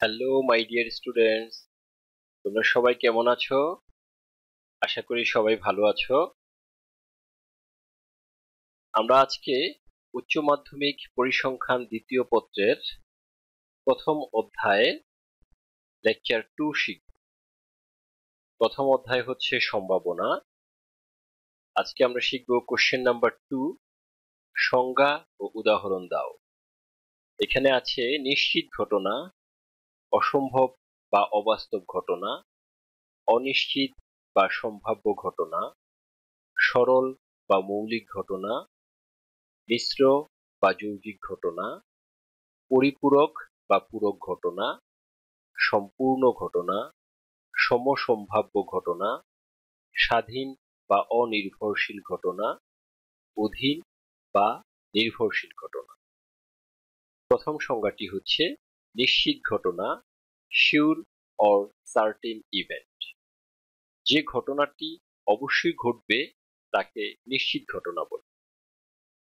Hello my dear students তোমরা সবাই কেমন আছো? আশা করি সবাই ভালো আছো। আমরা আজকে উচ্চ মাধ্যমিক পরিসংখ্যান দ্বিতীয় পত্রের প্রথম অধ্যায়ে লেকচার টু শিখব। প্রথম অধ্যায় হচ্ছে সম্ভাবনা। আজকে আমরা শিখব কোশ্চেন নাম্বার টু সংজ্ঞা ও উদাহরণ দাও। এখানে আছে নিশ্চিত ঘটনা অসম্ভব বা অবাস্তব ঘটনা, অনিশ্চিত বা সম্ভাব্য ঘটনা, সরল বা মৌলিক ঘটনা, মিশ্র বা যৌগিক ঘটনা, পরিপূরক বা পূরক ঘটনা, সম্পূর্ণ ঘটনা, সমসম্ভাব্য ঘটনা, স্বাধীন বা অনির্ভরশীল ঘটনা, অধীন বা নির্ভরশীল ঘটনা। প্রথম সংজ্ঞাটি হচ্ছে নিশ্চিত ঘটনা শিওর অর সার্টিন ইভেন্ট যে ঘটনাটি অবশ্যই ঘটবে, তাকে নিশ্চিত ঘটনা বলে।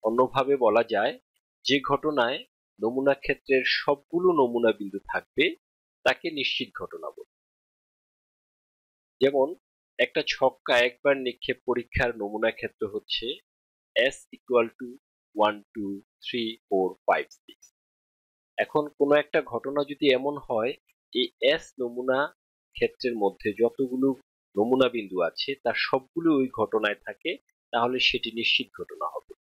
অন্যভাবে বলা যায়, যে ঘটনায় নমুনা ক্ষেত্রের সবগুলো নমুনা বিন্দু থাকবে, তাকে নিশ্চিত ঘটনা বলে। যেমন, একটা ছক্কা একবার নিক্ষেপ পরীক্ষার নমুনা ক্ষেত্র হচ্ছে S equal to one two three four five six এখন কোনো একটা ঘটনা যদি এমন হয়, এই এস নমুনা ক্ষেত্রের মধ্যে যতগুলো নমুনা বিন্দু আছে, তার সবগুলো ওই ঘটনায় থাকে, তাহলে সেটি নিশ্চিত ঘটনা হবে।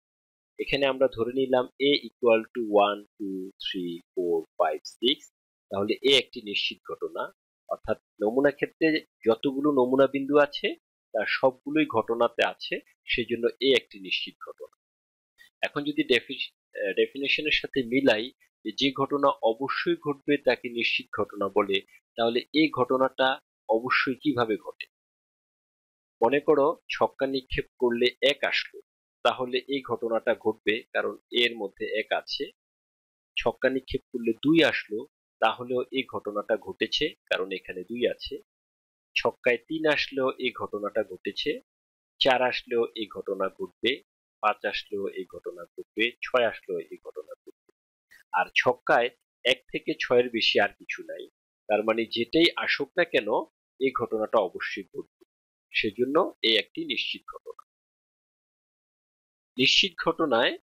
এখানে আমরা ধরে নিলাম A equal to one two three four five six তাহলে এ একটি নিশ্চিত ঘটনা। অর্থাৎ নমুনা ক্ষেত্রে যতগুলো নমুনা বিন্দু আছে, তার সবগুলোই ঘটনাতে আছে, সেজন্য এ একটি নিশ্চিত ঘটনা। এখন যদি ডেফিনেশনের সাথে মিলাই যে ঘটনা অবশ্যই ঘটবে তাকে নিশ্চিত ঘটনা বলে। তাহলে এই ঘটনাটা অবশ্যই কীভাবে ঘটে? মনে করো ছক্কা নিক্ষেপ করলে এক আসলো, তাহলে এই ঘটনাটা ঘটবে কারণ এর মধ্যে এক আছে। ছক্কা নিক্ষেপ করলে দুই আসলো, তাহলেও এই ঘটনাটা ঘটেছে কারণ এখানে দুই আছে। ছক্কায় তিন আসলেও এই ঘটনাটা ঘটেছে, চার আসলেও এই ঘটনা ঘটবে, পাঁচ আসলেও এই ঘটনা ঘটবে, ছয় আসলেও এই ঘটনা আর ছক্কায় এক থেকে ছয়ের বেশি আর কিছু নাই। তার মানে যেটাই আসুক না কেন, এই ঘটনাটা অবশ্যই ঘটবে। সেজন্য এই একটি নিশ্চিত ঘটনা। নিশ্চিত ঘটনায়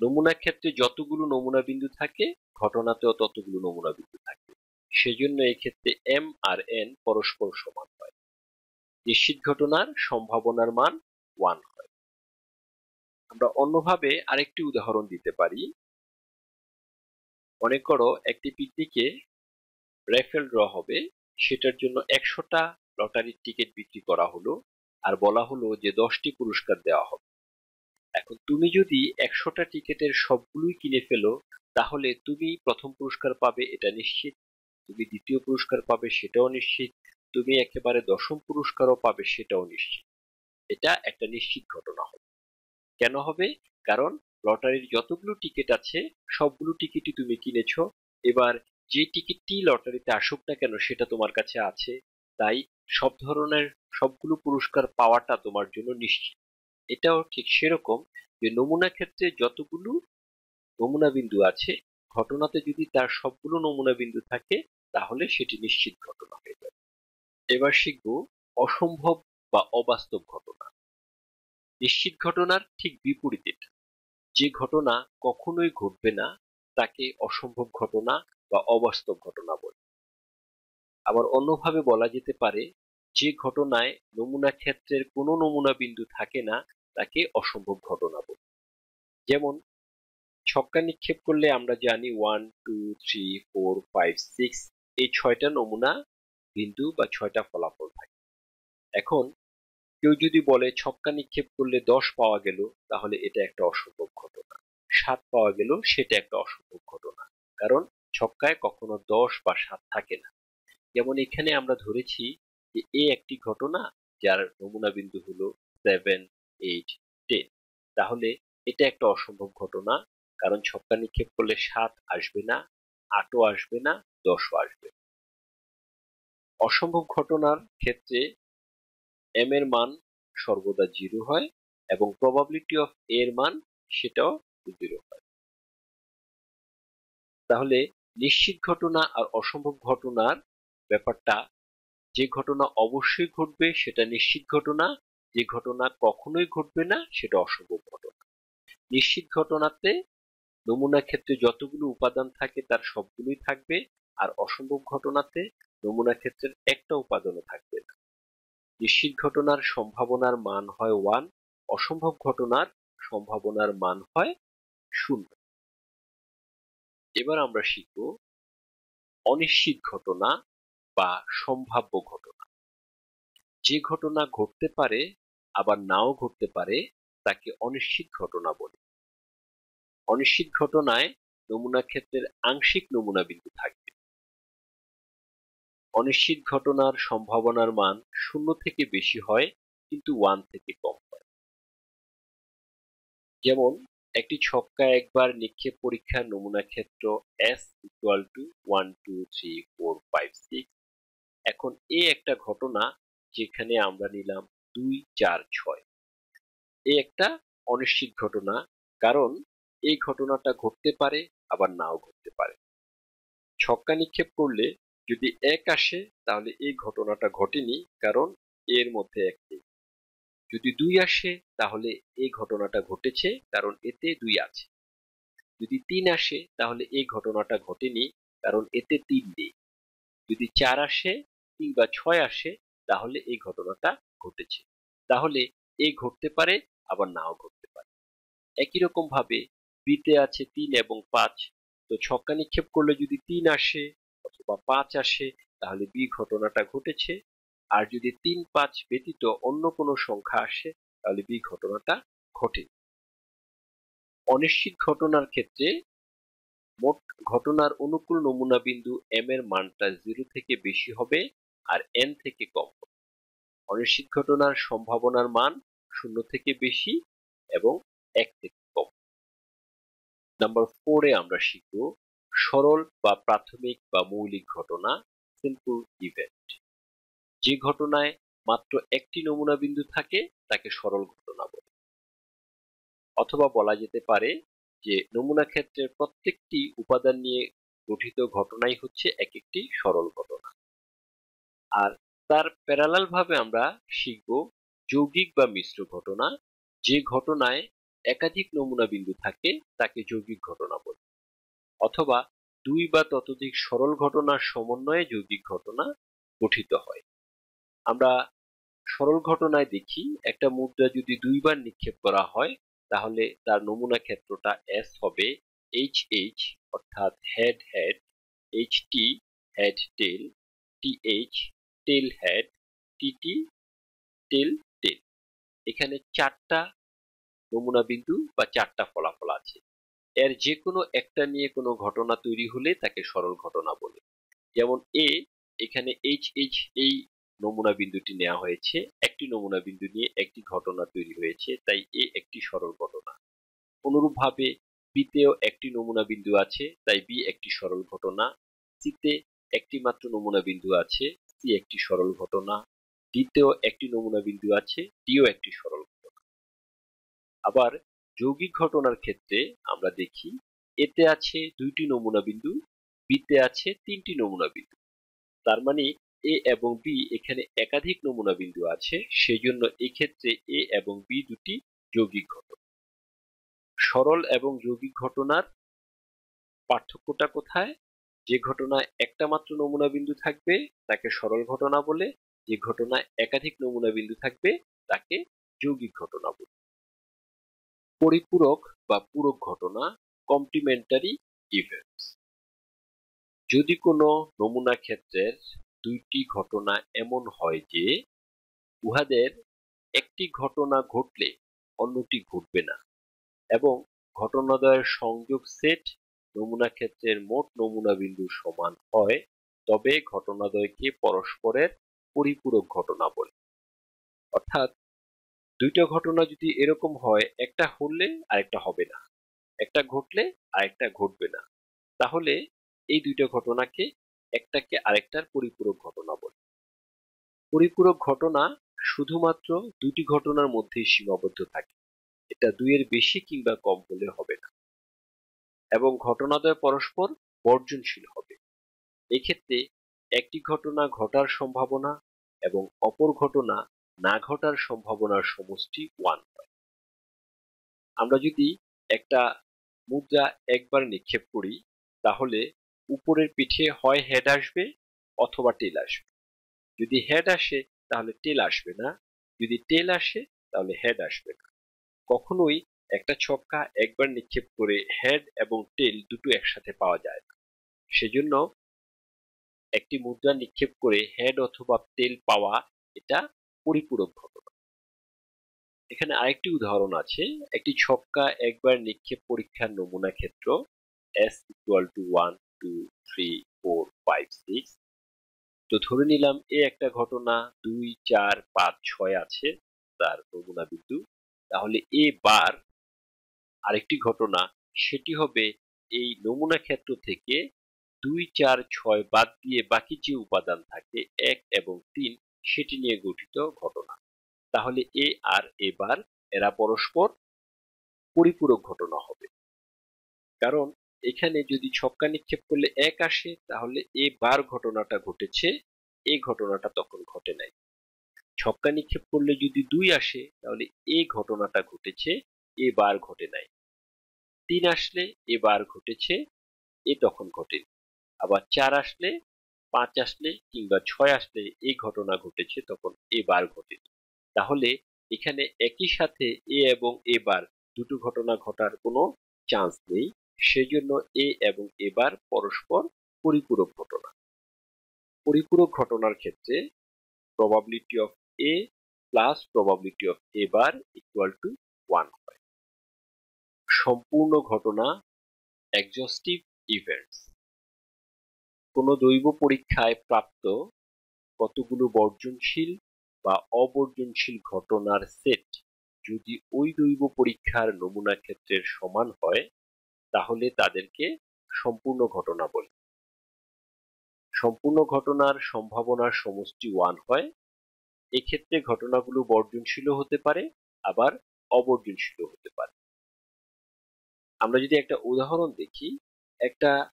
নমুনা ক্ষেত্রে যতগুলো নমুনা বিন্দু থাকে, ঘটনাতেও ততগুলো নমুনা বিন্দু থাকে। সেজন্য ক্ষেত্রে এম আর এন পরস্পর সমান হয়। নিশ্চিত ঘটনার সম্ভাবনার মান ওয়ান হয়। আমরা অন্যভাবে আরেকটি উদাহরণ দিতে পারি। মনে করো একটি পিকনিকে রেফেল ড্র হবে, সেটার জন্য একশোটা লটারির টিকিট বিক্রি করা হলো আর বলা হলো যে দশটি পুরস্কার দেওয়া হবে। এখন তুমি যদি একশোটা টিকিটের সবগুলোই কিনে ফেলো, তাহলে তুমি প্রথম পুরস্কার পাবে, এটা নিশ্চিত। তুমি দ্বিতীয় পুরস্কার পাবে, সেটাও নিশ্চিত। তুমি একেবারে দশম পুরস্কারও পাবে, সেটাও নিশ্চিত। এটা একটা নিশ্চিত ঘটনা হবে। কেন হবে? কারণ লটারির যতগুলো টিকিট আছে, সবগুলো টিকিটই তুমি কিনেছ। এবার যে টিকিটটি লটারিতে আসুক না কেন, সেটা তোমার কাছে আছে। তাই সব ধরনের সবগুলো পুরস্কার পাওয়াটা তোমার জন্য নিশ্চিত। এটাও ঠিক সেরকম যে নমুনা ক্ষেত্রে যতগুলো নমুনা বিন্দু আছে, ঘটনাতে যদি তার সবগুলো নমুনা বিন্দু থাকে, তাহলে সেটি নিশ্চিত ঘটনা হয়ে যাবে। এবার শিখব অসম্ভব বা অবাস্তব ঘটনা। নিশ্চিত ঘটনার ঠিক বিপরীতে যে ঘটনা কখনোই ঘটবে না, তাকে অসম্ভব ঘটনা বা অবাস্তব ঘটনা বলে। আবার অন্যভাবে বলা যেতে পারে, যে ঘটনায় নমুনা ক্ষেত্রের কোনো নমুনা বিন্দু থাকে না, তাকে অসম্ভব ঘটনা বলে। যেমন, ছক্কা নিক্ষেপ করলে আমরা জানি one two three four five six এই ছয়টা নমুনা বিন্দু বা ছয়টা ফলাফল থাকে। এখন কেউ যদি বলে, ছক্কা নিক্ষেপ করলে দশ পাওয়া গেল তাহলে এটা একটা অসম্ভব ঘটনা। সাত পাওয়া গেল, সেটা একটা অসম্ভব ঘটনা। কারণ ছক্কায় কখনো দশ বা সাত থাকে না। যেমন এখানে আমরা ধরেছি যে, এ একটি ঘটনা যার নমুনা বিন্দু হলো সেভেন, এইট, টেন। তাহলে এটা একটা অসম্ভব ঘটনা। কারণ ছক্কা নিক্ষেপ করলে সাত আসবে না, আটও আসবে না, দশও আসবে অসম্ভব ঘটনার ক্ষেত্রে এম এর মান সর্বদা জিরো হয় এবং প্রবাবিলিটি অফ এর মান সেটাও জিরো হয়। তাহলে নিশ্চিত ঘটনা আর অসম্ভব ঘটনার ব্যাপারটা, যে ঘটনা অবশ্যই ঘটবে সেটা নিশ্চিত ঘটনা, যে ঘটনা কখনোই ঘটবে না সেটা অসম্ভব ঘটনা। নিশ্চিত ঘটনাতে নমুনা ক্ষেত্রে যতগুলো উপাদান থাকে তার সবগুলোই থাকবে আর অসম্ভব ঘটনাতে নমুনা ক্ষেত্রের একটা উপাদানও থাকবে না। নিশ্চিত ঘটনার সম্ভাবনার মান হয় ওয়ান অসম্ভব ঘটনার সম্ভাবনার মান হয় শূন্য। এবার আমরা শিখব অনিশ্চিত ঘটনা বা সম্ভাব্য ঘটনা। যে ঘটনা ঘটতে পারে, আবার নাও ঘটতে পারে, তাকে অনিশ্চিত ঘটনা বলে। অনিশ্চিত ঘটনায় নমুনা ক্ষেত্রের আংশিক নমুনা বিন্দু থাকবে অনিশ্চিত ঘটনার সম্ভাবনার মান শূন্য থেকে বেশি হয়, কিন্তু ওয়ান থেকে কম হয়। যেমন, একটি ছক্কা একবার নিক্ষেপ পরীক্ষার নমুনা ক্ষেত্র S equal to one two three four five six এখন এ একটা ঘটনা যেখানে আমরা নিলাম দুই, চার, ছয়। এ একটা অনিশ্চিত ঘটনা, কারণ এই ঘটনাটা ঘটতে পারে, আবার নাও ঘটতে পারে। ছক্কা নিক্ষেপ করলে যদি এক আসে, তাহলে এই ঘটনাটা ঘটেনি, কারণ এর মধ্যে এক নেই যদি দুই আসে, তাহলে এই ঘটনাটা ঘটেছে, কারণ এতে দুই আছে। যদি তিন আসে, তাহলে এই ঘটনাটা ঘটেনি, কারণ এতে তিন নেই। যদি চার আসে কিংবা ছয় আসে, তাহলে এই ঘটনাটা ঘটেছে। তাহলে এ ঘটতে পারে, আবার নাও ঘটতে পারে। একই রকম ভাবে বিতে আছে তিন এবং পাঁচ। তো ছক্কা নিক্ষেপ করলে যদি তিন আসে অথবা পাঁচ আসে, তাহলে বি ঘটনাটা ঘটেছে। আর যদি তিন পাঁচ ব্যতীত অন্য কোনো সংখ্যা আসে, তাহলে বি ঘটনাটা ঘটে। অনিশ্চিত ঘটনার ক্ষেত্রে মোট ঘটনার অনুকূল নমুনা বিন্দু এম এর মানটা জিরো থেকে বেশি হবে আর এন থেকে কম হবে। অনিশ্চিত ঘটনার সম্ভাবনার মান শূন্য থেকে বেশি এবং এক থেকে কম। নাম্বার ফোরে আমরা শিখব সরল বা প্রাথমিক বা মৌলিক ঘটনা সিম্পল ইভেন্ট যে ঘটনায় মাত্র একটি নমুনা বিন্দু থাকে, তাকে সরল ঘটনা বলে। অথবা বলা যেতে পারে যে নমুনা ক্ষেত্রের প্রত্যেকটি উপাদান নিয়ে গঠিত ঘটনাই হচ্ছে এক একটি সরল ঘটনা। আর তার প্যারালাল ভাবে আমরা শিখব যৌগিক বা মিশ্র ঘটনা। যে ঘটনায় একাধিক নমুনা বিন্দু থাকে, তাকে যৌগিক ঘটনা বলে। অথবা দুই বা ততোধিক সরল ঘটনার সমন্বয়ে যৌগিক ঘটনা গঠিত হয়। আমরা সরল ঘটনায় দেখি, একটা মুদ্রা যদি দুইবার নিক্ষেপ করা হয়, তাহলে তার নমুনা ক্ষেত্রটা এস হবে এইচ এইচ অর্থাৎ head head H T head tail T H tail head T T tail tail এখানে চারটা নমুনা বিন্দু বা চারটা ফলাফল আছে। এর যে কোনো একটা নিয়ে কোনো ঘটনা তৈরি হলে তাকে সরল ঘটনা বলে। যেমন এ এখানে এইচ এইচ এই নমুনা বিন্দুটি নেওয়া হয়েছে। একটি নমুনা বিন্দু নিয়ে একটি ঘটনা তৈরি হয়েছে, তাই এ একটি সরল ঘটনা। অনুরূপভাবে বিতেও একটি নমুনা বিন্দু আছে, তাই বি একটি সরল ঘটনা। সিতে একটি মাত্র নমুনা বিন্দু আছে সি একটি সরল ঘটনা। ডিতেও একটি নমুনা বিন্দু আছে ডিও একটি সরল ঘটনা। আবার যৌগিক ঘটনার ক্ষেত্রে আমরা দেখি এতে আছে দুইটি নমুনা বিন্দু বিতে আছে তিনটি নমুনা বিন্দু। তার মানে এ এবং বি এখানে একাধিক নমুনা বিন্দু আছে সেই জন্য এক্ষেত্রে এ এবং বি দুটি যৌগিক ঘটনা। সরল এবং যৌগিক ঘটনার পার্থক্যটা কোথায়? যে ঘটনায় একটা মাত্র নমুনা বিন্দু থাকবে, তাকে সরল ঘটনা বলে। যে ঘটনায় একাধিক নমুনা বিন্দু থাকবে, তাকে যৌগিক ঘটনা বলে। পরিপূরক বা পূরক ঘটনা কমপ্লিমেন্টারি ইভেন্টস যদি কোনো নমুনা ক্ষেত্রের দুইটি ঘটনা এমন হয় যে উহাদের একটি ঘটনা ঘটলে অন্যটি ঘটবে না এবং ঘটনাদ্বয়ের সংযোগ সেট নমুনা ক্ষেত্রের মোট নমুনা বিন্দু সমান হয়, তবে ঘটনাদ্বয়কে পরস্পরের পরিপূরক ঘটনা বলে। অর্থাৎ দুইটা ঘটনা যদি এরকম হয়, একটা হলে আরেকটা হবে না। একটা ঘটলে আরেকটা ঘটবে না। তাহলে এই দুইটা ঘটনাকে একটাকে আরেকটার পরিপূরক ঘটনা বলে। পরিপূরক ঘটনা শুধুমাত্র দুটি ঘটনার মধ্যেই সীমাবদ্ধ থাকে। এটা দুইয়ের বেশি কিংবা কম হলে হবে না। এবং ঘটনাদ্বয় পরস্পর বর্জনশীল হবে। এক্ষেত্রে একটি ঘটনা ঘটার সম্ভাবনা এবং অপর ঘটনা না ঘটার সম্ভাবনার সমষ্টি ওয়ান হয়। আমরা যদি একটা মুদ্রা একবার নিক্ষেপ করি, তাহলে উপরের পিঠে হয় হেড আসবে অথবা টেল আসবে। যদি হেড আসে, তাহলে টেল আসবে না। যদি টেল আসে, তাহলে হেড আসবে না। কখনোই একটা ছক্কা একবার নিক্ষেপ করে হেড এবং টেল দুটো একসাথে পাওয়া যায় না। সেজন্য একটি মুদ্রা নিক্ষেপ করে হেড অথবা তেল পাওয়া এটা পরিপূরক ঘটনা। এখানে আরেকটি উদাহরণ আছে। একটি ছক্কা একবার নিক্ষেপ পরীক্ষার নমুনা ক্ষেত্র S equal to one two three four five six তো ধরে নিলাম এ একটা ঘটনা, দুই, চার, পাঁচ, ছয় আছে তার নমুনা বিন্দু। তাহলে এ বার আরেকটি ঘটনা, সেটি হবে এই নমুনা ক্ষেত্র থেকে দুই, চার, ছয় বাদ দিয়ে বাকি যে উপাদান থাকে, এক এবং তিন সেটি নিয়ে গঠিত ঘটনা। তাহলে এ আর এবার এরা পরস্পর পরিপূরক ঘটনা হবে। কারণ এখানে যদি ছক্কা নিক্ষেপ করলে এক আসে, তাহলে এ বার ঘটনাটা ঘটেছে এই ঘটনাটা তখন ঘটে নাই। ছক্কা নিক্ষেপ করলে যদি দুই আসে, তাহলে এই ঘটনাটা ঘটেছে এ বার ঘটে নাই। তিন আসলে এ বার ঘটেছে, এ তখন ঘটেনি। আবার চার আসলে পাঁচ আসলে কিংবা ছয় আসলে এই ঘটনা ঘটেছে, তখন এ বার ঘটেনি তাহলে এখানে একই সাথে এ এবং এ বার দুটো ঘটনা ঘটার কোনো চান্স নেই। সেজন্য এ এবং এ বার পরস্পর পরিপূরক ঘটনা। পরিপূরক ঘটনার ক্ষেত্রে probability of A plus probability of A bar equal to one হয়। সম্পূর্ণ ঘটনা এক্সস্টিভ ইভেন্টস কোনো দৈব পরীক্ষায় প্রাপ্ত কতগুলো বর্জনশীল বা অবর্জনশীল ঘটনার সেট যদি ওই দৈব পরীক্ষার নমুনা ক্ষেত্রের সমান হয়, তাহলে তাদেরকে সম্পূর্ণ ঘটনা বলে। সম্পূর্ণ ঘটনার সম্ভাবনার সমষ্টি ওয়ান হয়, এক্ষেত্রে ঘটনাগুলো বর্জনশীল হতে পারে, আবার অবর্জনশীল হতে পারে। আমরা যদি একটা উদাহরণ দেখি, একটা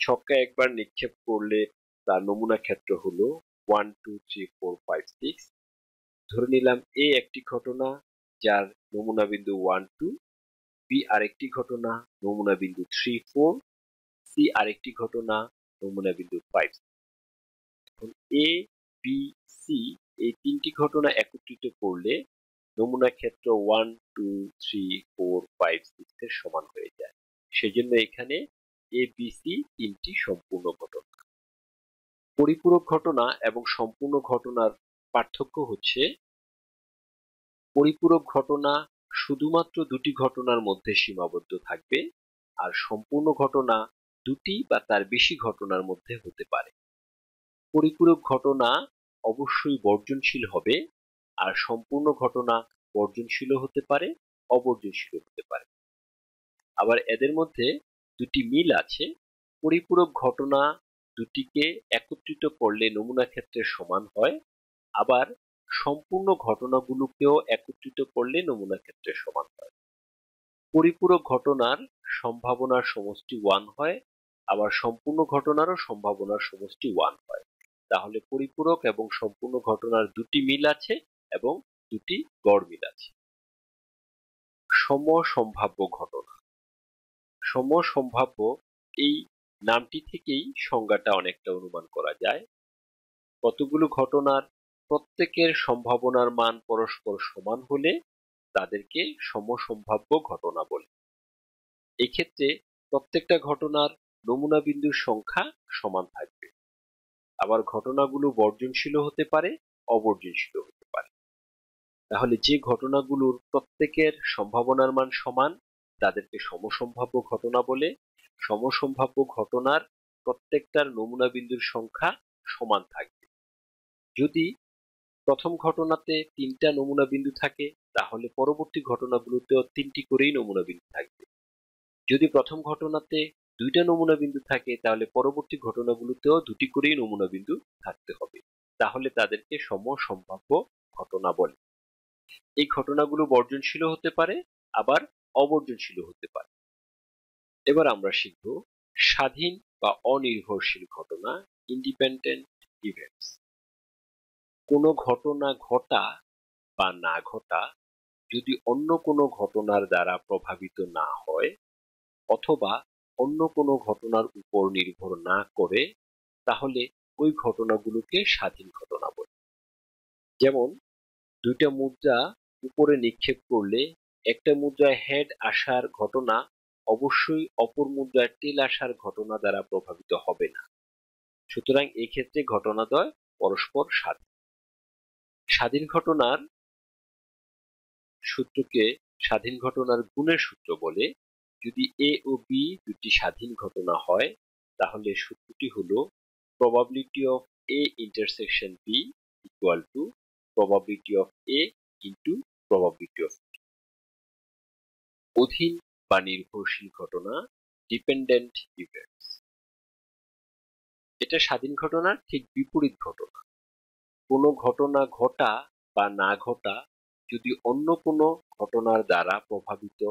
ছক্কা একবার নিক্ষেপ করলে তার নমুনা ক্ষেত্র হলো one two three four five six ধরে নিলাম এ একটি ঘটনা যার নমুনা বিন্দু ওয়ান টু বি আরেকটি ঘটনা নমুনা বিন্দু থ্রি ফোর সি আরেকটি ঘটনা নমুনা বিন্দু ফাইভ এখন এ বি সি এই তিনটি ঘটনা একত্রিত করলে নমুনা ক্ষেত্র one two three four five six এর সমান হয়ে যায়। সেজন্য এখানে এ বি সি তিনটি সম্পূর্ণ ঘটনা পরিপূরক ঘটনা এবং সম্পূর্ণ ঘটনার পার্থক্য হচ্ছে, পরিপূরক ঘটনা শুধুমাত্র দুটি ঘটনার মধ্যে সীমাবদ্ধ থাকবে আর সম্পূর্ণ ঘটনা দুটি বা তার বেশি ঘটনার মধ্যে হতে পারে। পরিপূরক ঘটনা অবশ্যই বর্জনশীল হবে আর সম্পূর্ণ ঘটনা বর্জনশীল হতে পারে অবর্জনশীল হতে পারে। আবার এদের মধ্যে দুটি মিল আছে। পরিপূরক ঘটনা দুটিকে একত্রিত করলে নমুনা ক্ষেত্রের সমান হয়। আবার সম্পূর্ণ ঘটনাগুলোকেও একত্রিত করলে নমুনা ক্ষেত্রের সমান হয়। পরিপূরক ঘটনার সম্ভাবনার সমষ্টি ওয়ান হয়, আবার সম্পূর্ণ ঘটনারও সম্ভাবনার সমষ্টি ওয়ান হয়। তাহলে পরিপূরক এবং সম্পূর্ণ ঘটনার দুটি মিল আছে এবং দুটি গড় মিল আছে। সমসম্ভাব্য ঘটনা। সমসম্ভাব্য এই নামটি থেকেই সংজ্ঞাটা অনেকটা অনুমান করা যায়। কতগুলো ঘটনার প্রত্যেকের সম্ভাবনার মান পরস্পর সমান হলে তাদেরকে সমসম্ভাব্য ঘটনা বলে। এক্ষেত্রে প্রত্যেকটা ঘটনার নমুনা বিন্দুর সংখ্যা সমান থাকবে। আবার ঘটনাগুলো বর্জনশীল হতে পারে, অবর্জনশীল হতে পারে। তাহলে যে ঘটনাগুলোর প্রত্যেকের সম্ভাবনার মান সমান তাদেরকে সমসম্ভাব্য ঘটনা বলে সমসম্ভাব্য ঘটনার প্রত্যেকটার নমুনা বিন্দুর সংখ্যা সমান থাকবে। যদি প্রথম ঘটনাতে তিনটা নমুনা বিন্দু থাকে, তাহলে পরবর্তী ঘটনাগুলোতেও তিনটি করেই নমুনা বিন্দু থাকবে। যদি প্রথম ঘটনাতে দুইটা নমুনা বিন্দু থাকে, তাহলে পরবর্তী ঘটনাগুলোতেও দুটি করেই নমুনা বিন্দু থাকতে হবে। তাহলে তাদেরকে সমসম্ভাব্য ঘটনা বলে। এই ঘটনাগুলো বর্জনশীল হতে পারে, আবার অবর্জনশীল হতে পারে। এবার আমরা শিখব স্বাধীন বা অনির্ভরশীল ঘটনা ইন্ডিপেন্ডেন্ট ইভেন্টস কোনো ঘটনা ঘটা বা না ঘটা যদি অন্য কোনো ঘটনার দ্বারা প্রভাবিত না হয় অথবা অন্য কোনো ঘটনার উপর নির্ভর না করে, তাহলে ওই ঘটনাগুলোকে স্বাধীন ঘটনা বলে। যেমন, দুইটা মুদ্রা উপরে নিক্ষেপ করলে একটা মুদ্রায় হেড আসার ঘটনা অবশ্যই অপর মুদ্রায় টেল আসার ঘটনা দ্বারা প্রভাবিত হবে না। সুতরাং এক্ষেত্রে ঘটনাদ্বয় পরস্পর স্বাধীন। স্বাধীন ঘটনার সূত্রকে স্বাধীন ঘটনার গুণের সূত্র বলে। যদি এ ও বি দুটি স্বাধীন ঘটনা হয়, তাহলে সূত্রটি হল probability of A intersection B equal to probability of A into of B অধীন বা নির্ভরশীল ঘটনা ডিপেন্ডেন্ট ইভেন্টস এটা স্বাধীন ঘটনার ঠিক বিপরীত ঘটনা। কোনো ঘটনা ঘটা বা না ঘটা যদি অন্য কোনো ঘটনার দ্বারা প্রভাবিত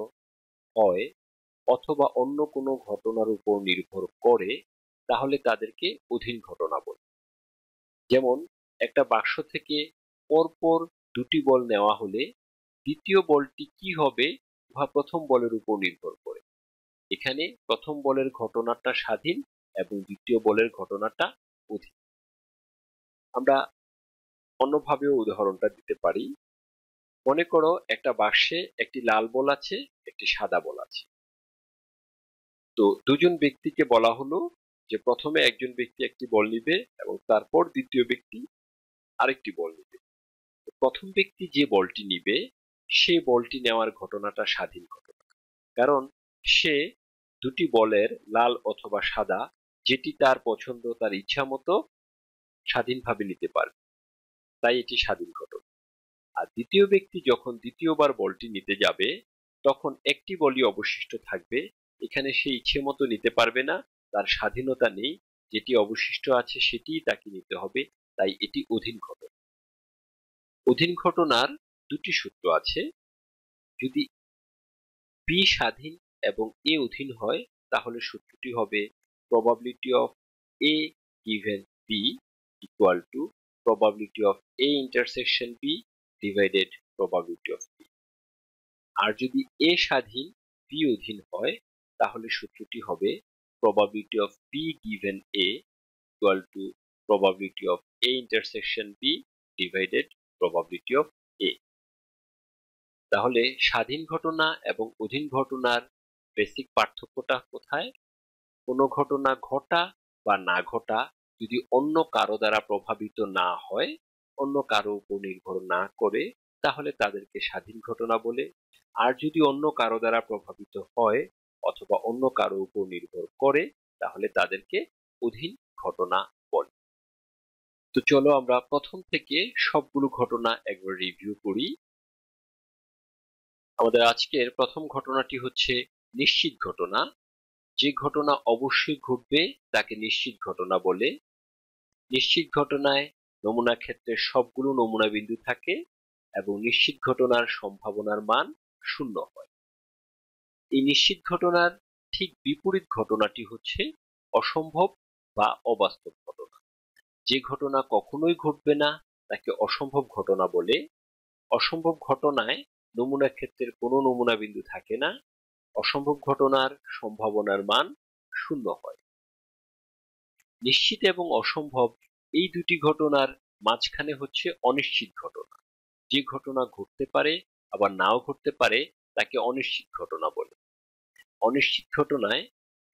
হয় অথবা অন্য কোনো ঘটনার উপর নির্ভর করে, তাহলে তাদেরকে অধীন ঘটনা বলে। যেমন, একটা বাক্স থেকে পরপর দুটি বল নেওয়া হলে দ্বিতীয় বলটি কি হবে উহা প্রথম বলের উপর নির্ভর করে। এখানে প্রথম বলের ঘটনাটা স্বাধীন এবং দ্বিতীয় বলের ঘটনাটা অধীন। আমরা অন্যভাবেও উদাহরণটা দিতে পারি। মনে করো একটা বাক্সে একটি লাল বল আছে, একটি সাদা বল আছে। তো দুজন ব্যক্তিকে বলা হলো যে প্রথমে একজন ব্যক্তি একটি বল নিবে এবং তারপর দ্বিতীয় ব্যক্তি আরেকটি বল নিবে। প্রথম ব্যক্তি যে বলটি নিবে সে বলটি নেওয়ার ঘটনাটা স্বাধীন ঘটনা। কারণ সে দুটি বলের, লাল অথবা সাদা, যেটি তার পছন্দ, তার ইচ্ছা মতো স্বাধীনভাবে নিতে পারবে। তাই এটি স্বাধীন ঘটনা। আর দ্বিতীয় ব্যক্তি যখন দ্বিতীয়বার বলটি নিতে যাবে, তখন একটি বলই অবশিষ্ট থাকবে। এখানে সে ইচ্ছে মতো নিতে পারবে না, তার স্বাধীনতা নেই, যেটি অবশিষ্ট আছে সেটিই তাকে নিতে হবে। তাই এটি অধীন ঘটনা। অধীন ঘটনার দুটি সূত্র আছে। যদি পি স্বাধীন এবং এ অধীন হয়, তাহলে সূত্রটি হবে probability of A given B equal to probability of A intersection B divided probability of B আর যদি এ স্বাধীন বি অধীন হয়, তাহলে সূত্রটি হবে probability of B given A equal to probability of A intersection B divided probability of তাহলে স্বাধীন ঘটনা এবং অধীন ঘটনার বেসিক পার্থক্যটা কোথায়? কোনো ঘটনা ঘটা বা না ঘটা যদি অন্য কারও দ্বারা প্রভাবিত না হয়, অন্য কারও উপর নির্ভর না করে, তাহলে তাদেরকে স্বাধীন ঘটনা বলে। আর যদি অন্য কারও দ্বারা প্রভাবিত হয় অথবা অন্য কারও উপর নির্ভর করে, তাহলে তাদেরকে অধীন ঘটনা বলে। তো চলো আমরা প্রথম থেকে সবগুলো ঘটনা একবার রিভিউ করি। আমাদের আজকের প্রথম ঘটনাটি হচ্ছে নিশ্চিত ঘটনা। যে ঘটনা অবশ্যই ঘটবে, তাকে নিশ্চিত ঘটনা বলে। নিশ্চিত ঘটনায় নমুনা ক্ষেত্রে সবগুলো নমুনা বিন্দু থাকে এবং নিশ্চিত ঘটনার সম্ভাবনার মান শূন্য হয়। এই নিশ্চিত ঘটনার ঠিক বিপরীত ঘটনাটি হচ্ছে অসম্ভব বা অবাস্তব ঘটনা। যে ঘটনা কখনোই ঘটবে না, তাকে অসম্ভব ঘটনা বলে। অসম্ভব ঘটনায় নমুনা ক্ষেত্রের কোনো নমুনা বিন্দু থাকে না। অসম্ভব ঘটনার সম্ভাবনার মান শূন্য হয়। নিশ্চিত এবং অসম্ভব এই দুটি ঘটনার মাঝখানে হচ্ছে অনিশ্চিত ঘটনা। যে ঘটনা ঘটতে পারে, আবার নাও ঘটতে পারে, তাকে অনিশ্চিত ঘটনা বলে। অনিশ্চিত ঘটনায়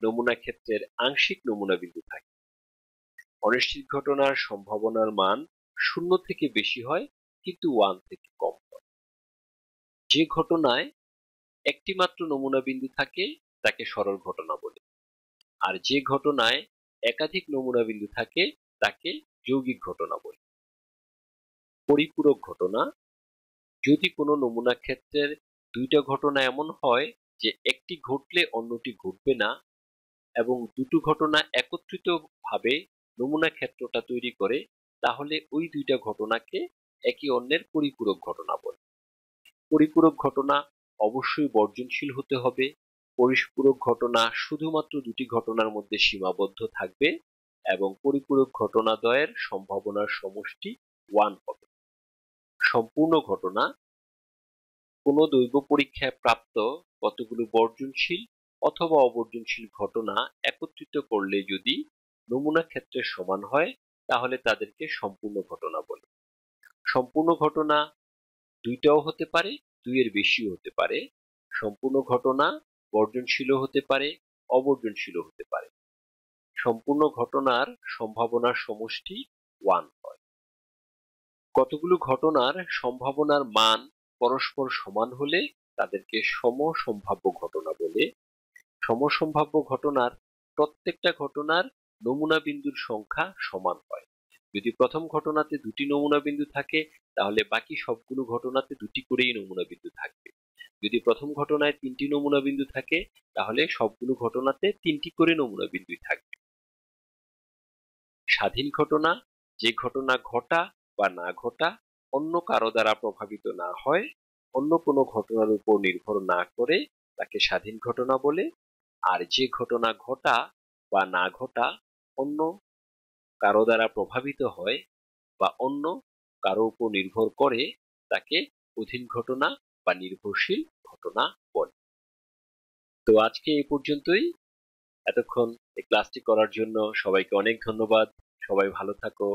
নমুনা ক্ষেত্রের আংশিক নমুনা বিন্দু থাকে। অনিশ্চিত ঘটনার সম্ভাবনার মান শূন্য থেকে বেশি হয়, কিন্তু ওয়ান থেকে কম। যে ঘটনায় একটি মাত্র নমুনা বিন্দু থাকে, তাকে সরল ঘটনা বলে। আর যে ঘটনায় একাধিক নমুনা বিন্দু থাকে, তাকে যৌগিক ঘটনা বলে। পরিপূরক ঘটনা, যদি কোনো নমুনা ক্ষেত্রের দুইটা ঘটনা এমন হয় যে একটি ঘটলে অন্যটি ঘটবে না এবং দুটো ঘটনা একত্রিত ভাবে নমুনা ক্ষেত্রটা তৈরি করে, তাহলে ওই দুইটা ঘটনাকে একে অন্যের পরিপূরক ঘটনা বলে। পরিপূরক ঘটনা অবশ্যই বর্জনশীল হতে হবে। পরিপূরক ঘটনা শুধুমাত্র দুটি ঘটনার মধ্যে সীমাবদ্ধ থাকবে এবং পরিপূরক ঘটনাদ্বয়ের সম্ভাবনার সমষ্টি ওয়ান হবে। সম্পূর্ণ ঘটনা কোন দৈব পরীক্ষায় প্রাপ্ত কতগুলো বর্জনশীল অথবা অবর্জনশীল ঘটনা একত্রিত করলে যদি নমুনা ক্ষেত্রে সমান হয়, তাহলে তাদেরকে সম্পূর্ণ ঘটনা বলে। সম্পূর্ণ ঘটনা দুইটাও হতে পারে, দুইয়ের বেশিও হতে পারে। সম্পূর্ণ ঘটনা বর্জনশীলও হতে পারে, অবর্জনশীলও হতে পারে। সম্পূর্ণ ঘটনার সম্ভাবনার সমষ্টি ওয়ান হয়। কতগুলো ঘটনার সম্ভাবনার মান পরস্পর সমান হলে তাদেরকে সমসম্ভাব্য ঘটনা বলে। সমসম্ভাব্য ঘটনার প্রত্যেকটা ঘটনার নমুনা বিন্দুর সংখ্যা সমান হয়। যদি প্রথম ঘটনাতে দুটি নমুনা বিন্দু থাকে, তাহলে বাকি সবগুলো ঘটনাতে দুটি করেই নমুনা বিন্দু থাকবে। যদি প্রথম ঘটনায় তিনটি নমুনা বিন্দু থাকে, তাহলে সবগুলো ঘটনাতে তিনটি করে নমুনা বিন্দু থাকবে। স্বাধীন ঘটনা, যে ঘটনা ঘটা বা না ঘটা, অন্য কারও দ্বারা প্রভাবিত না হয়, অন্য কোনো ঘটনার উপর নির্ভর না করে তাকে স্বাধীন ঘটনা বলে, আর যে ঘটনা ঘটা বা না ঘটা, অন্য কারও দ্বারা প্রভাবিত হয় বা অন্য কারও উপর নির্ভর করে তাকে অধীন ঘটনা বা নির্ভরশীল ঘটনা বলে। তো আজকে এই পর্যন্তই। এতক্ষণ এই ক্লাসটি করার জন্য সবাইকে অনেক ধন্যবাদ। সবাই ভালো থাকো।